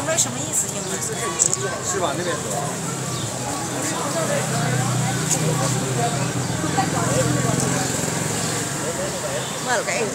明白什么意思，英文？是往那边走。卖了个 A 点。